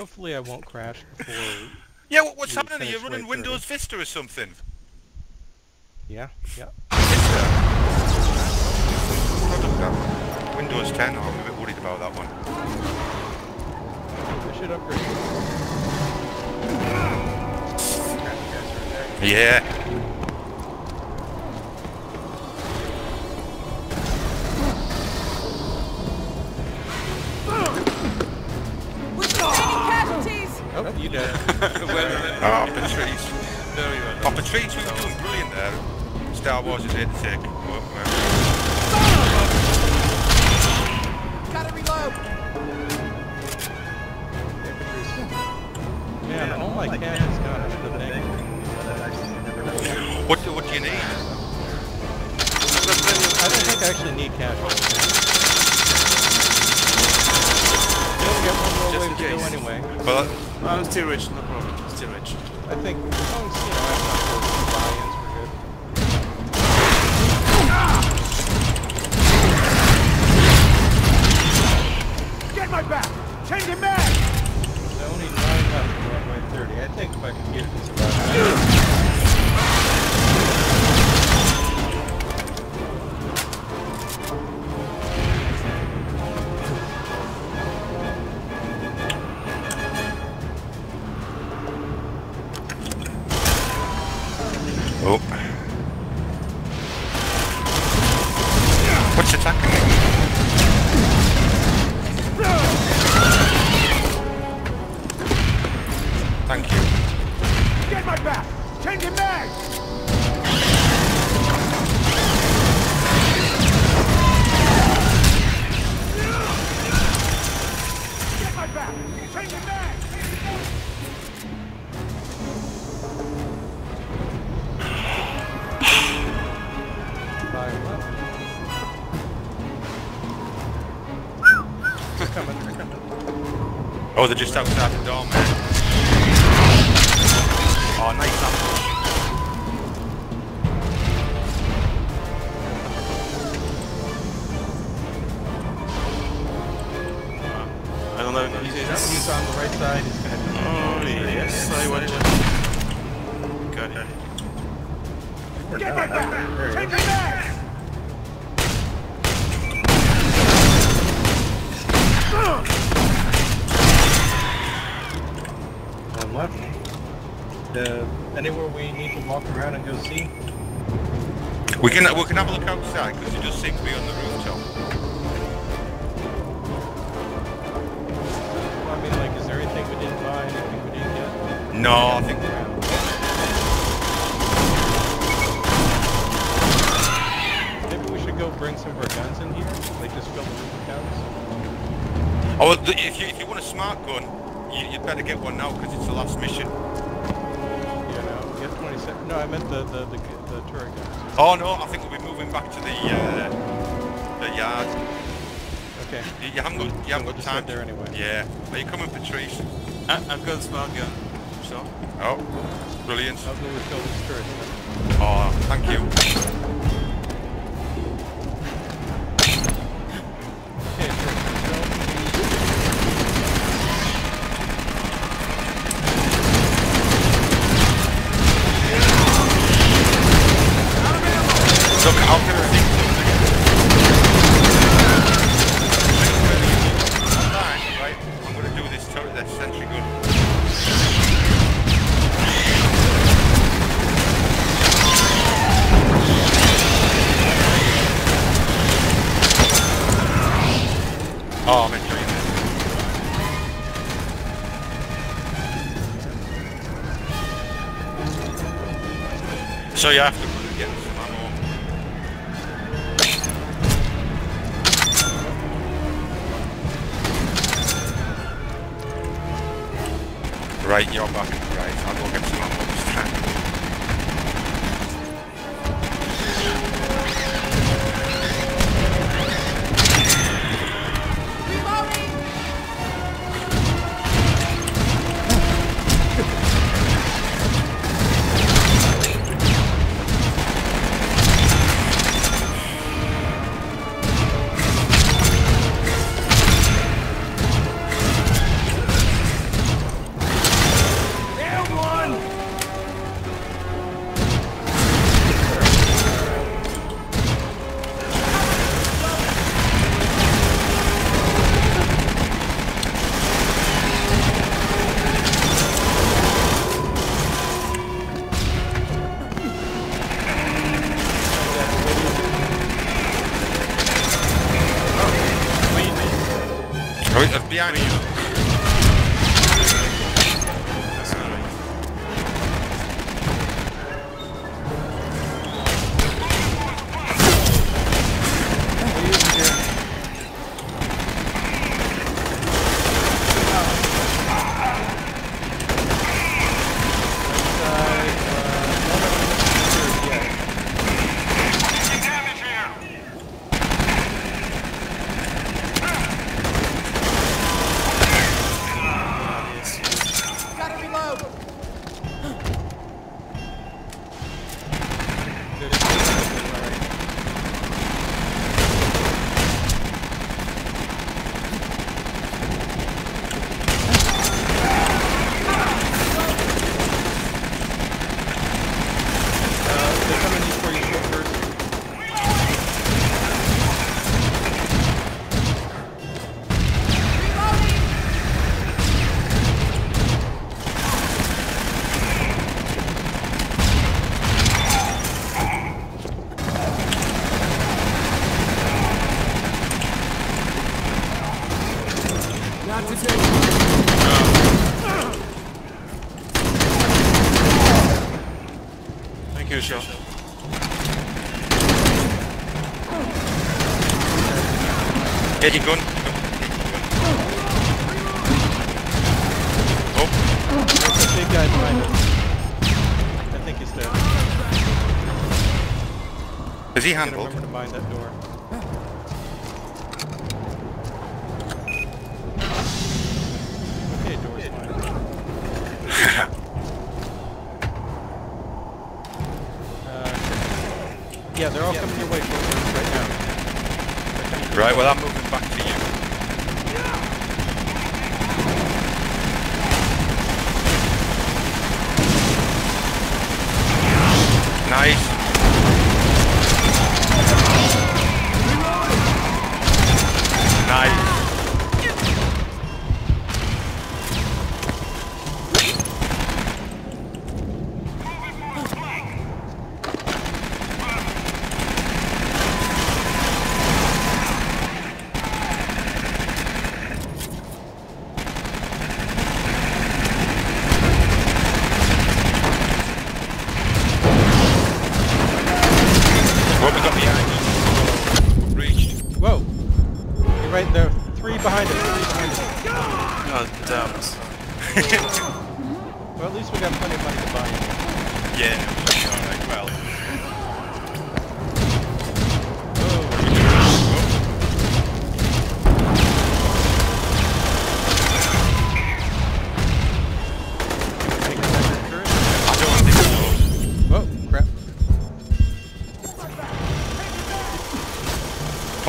Hopefully I won't crash before... Yeah, what, what's happening? Are you finish running Windows Vista or something? Yeah, yeah. Vista? Windows 10, I'm a bit worried about that one. I should upgrade. Yeah. Casualties! Oh, you did. Ah, Patrice. Very well. Oh, Patrice, we were doing brilliant there. Star Wars is here to take. Well, well. Gotta reload! Man, all my cash is gone into the bank. What, do- what do you need? I don't think I actually need cash. You only got one more Just wave in to go case. anyway. Well, I'm still rich, no problem. Still rich. I think as long as you know I have enough buy-ins, we're good. Get my back! Changing back! There's only nine left for runway 30. I think if I can get this about Thank you. Get my back! Changing! Get my back! Changing back! five left. They're coming, they're coming. Oh, they're just outside the door, man. Oh, nice ambush. I don't know if he's He's on the right side, he's gonna. Oh, yes, I watch it. Got it. Get my back! Changing back! Anywhere we need to walk around and go see? We can we can have a look outside because it does seem to be on the rooftop. Well, I mean, like, is there anything we didn't buy, anything we didn't get? No, I think Maybe we should go bring some of our guns in here, like just fill the roof accounts. Oh, if you if you want a smart gun, you, you'd better get one now because it's the last mission. No, I meant the, the, the, the turret guns. Oh no, I think we'll be moving back to the uh, the yard. Okay. You, you haven't got you haven't we'll got time. there anyway. Yeah. Are you coming, Patrice? I, I've got a smart gun. So, Oh, brilliant. I'll go with fill this turret. Oh, thank you. Right, you're back. Right, I'll go Oh, Not today. Thank you, Shaw. Get your gun. Oh. I think he's dead. is he handled? remember to mind that door. Right, I'm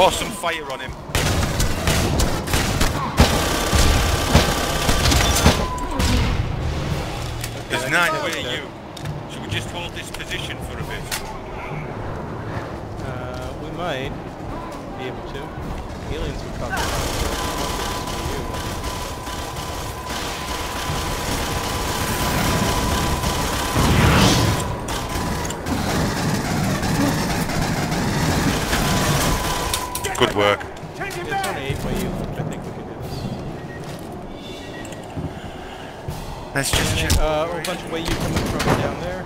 Pour some fire on him. There's Okay, nine where you. Should we just hold this position for a bit? Uh, we might be able to. Aliens would come. For you. Good work. It's only eight by you. I think we can do this. Let's just check. Uh, a bunch of way you coming from down there.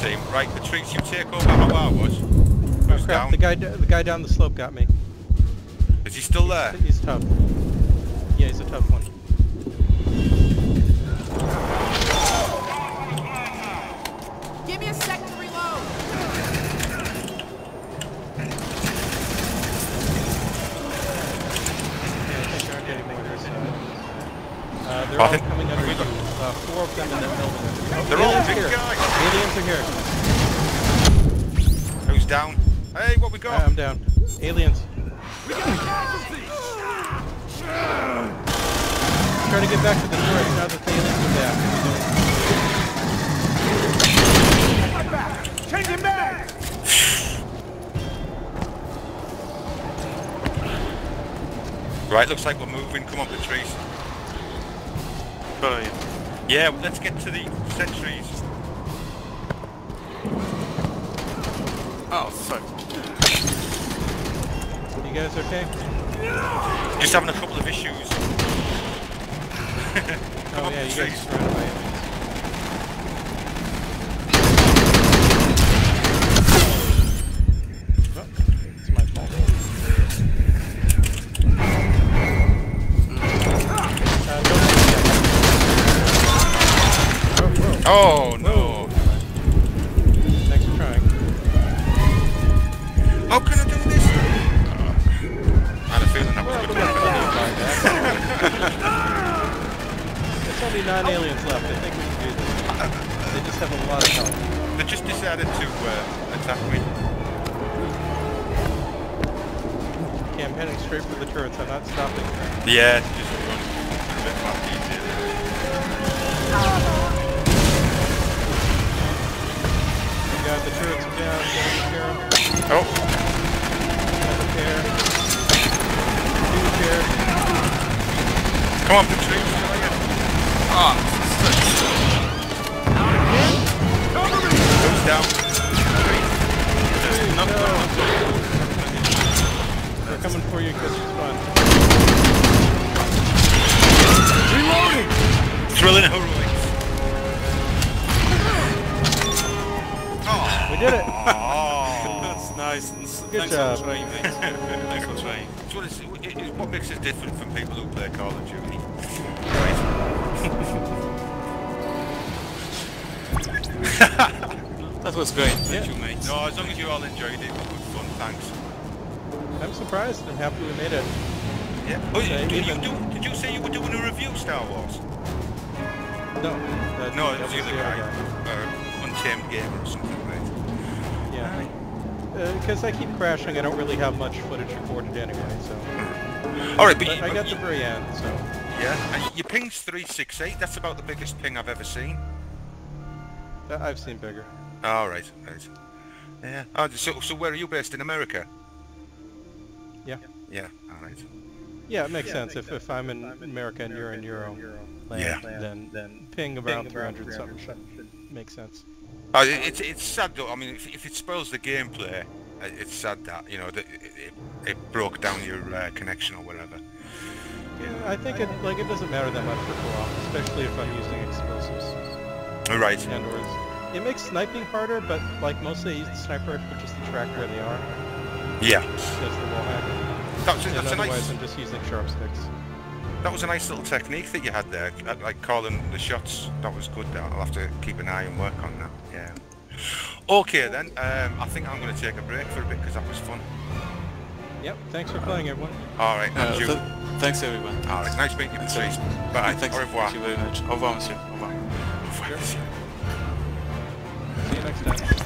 Team. Right, Patrice, you take over how I was. Who's Crap, down? the guy, the guy down the slope got me. Is he still there? He's tough. Yeah, he's a tough one. Give me a second to reload. Yeah, I think they're getting more. Uh, they're I all think- coming under we you. got- uh, four of them in that building. Oh, They're all aliens big here. guys. Aliens are here. Who's down? Hey, what we got? Alright, I'm down. Aliens. Try to get back to the turret now that the aliens are back. Get my back! Changing back! Right, looks like we're moving. Come up the trees. Follow you. Yeah, let's get to the sentries. Oh, fuck. You guys okay? Just having a couple of issues. Oh yeah, you guys Oh no! Thanks for trying. How can I do this? I had a feeling that was Well, good. we're not gonna find. There's only nine aliens left. I think we can do this. They just have a lot of health. They just decided to uh, attack me. Okay, I'm heading straight for the turrets. I'm not stopping. Yeah, just run. A bit fast easier. Got the turrets are down. Gotta repair 'em. Oh, Gotta repair. Do repair. come up the trees. Ryan. Who's down? They're coming for you because it's fun. Thrilling heroics. Did it! That's nice. That's- Good Thanks job. for trying, mate. Thanks for trying. It's what, it's, it- it's what makes us different from people who play Call of Duty. That was great. Thank Yeah. you, mate. No, as long as you all enjoyed it, it was good fun, thanks. I'm surprised and happy we made it. Yeah. Oh, Yeah, did, you do, did you say you were doing a review Star Wars? No. That, No, that it was the other guy. Uh, Untamed Gamer or something, right? Yeah. Uh, because I keep crashing, I don't really have much footage recorded anyway, so... Alright, but, But you, I got you- the very end, so... yeah, your ping's 368, that's about the biggest ping I've ever seen. Uh, I've seen bigger. Alright, right. Yeah. Oh, so, so where are you based, in America? Yeah. Yeah, alright. Yeah, it makes sense. If, if I'm in America and you're in Euro land, Yeah. then, then ping around 300 something should make sense. Oh, it, it's it's sad though. I mean, if, if it spoils the gameplay, uh, it's sad that you know that it, it, it broke down your uh, connection or whatever. Yeah, I think it like it doesn't matter that much for co-op, especially if I'm using explosives. Right. And or it makes sniping harder, but like mostly I use the sniper rifle just the tracker and the arm Yeah. because the wall hack. That's that's a otherwise nice. I'm just using sharp sticks. That was a nice little technique that you had there, uh, like calling the shots. That was good. That I'll have to keep an eye and work on that. Yeah. Okay then. Um, I think I'm going to take a break for a bit because that was fun. Yep. Thanks for playing, everyone. All right. Uh, th thanks, everyone. All right. Nice meeting you, please. Bye. Thanks. Au revoir. Thank you very much. Au revoir, monsieur. Au revoir. Sure. See you next time.